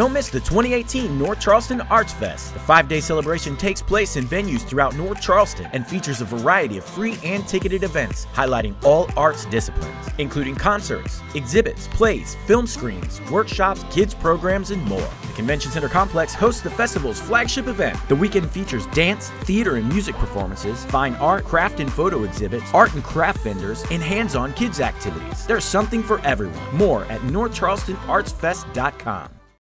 Don't miss the 2018 North Charleston Arts Fest. The five day celebration takes place in venues throughout North Charleston and features a variety of free and ticketed events highlighting all arts disciplines, including concerts, exhibits, plays, film screens, workshops, kids programs, and more. The Convention Center Complex hosts the festival's flagship event. The weekend features dance, theater, and music performances, fine art, craft and photo exhibits, art and craft vendors, and hands on kids activities. There's something for everyone. More at NorthCharlestonArtsFest.com.